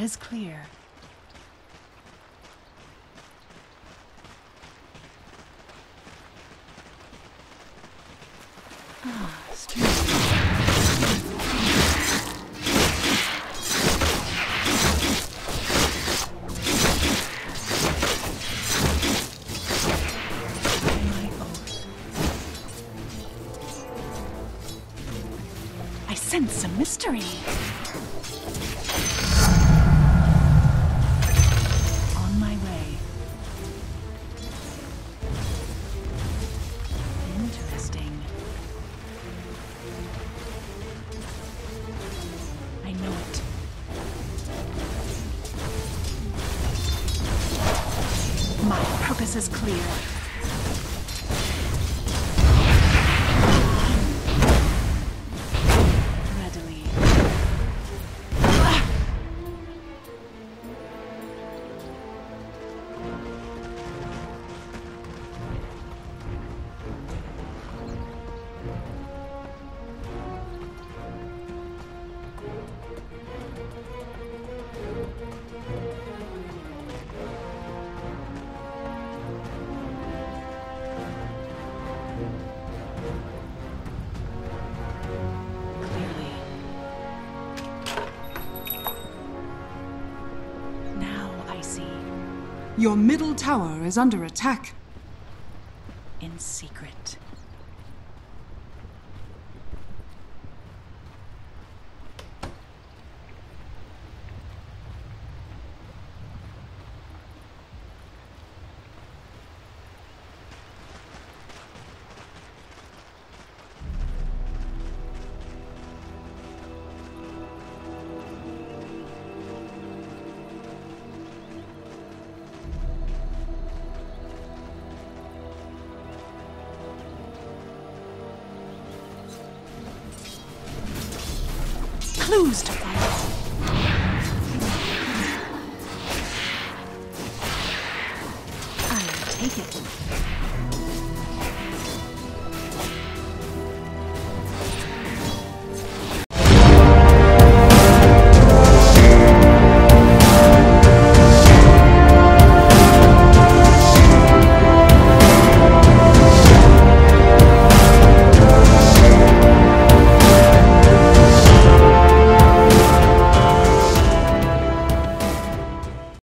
That is clear. Ah. I sense some mystery. My purpose is clear. Clearly. Now I see. Your middle tower is under attack. In secret. Clues to follow. I'll take it.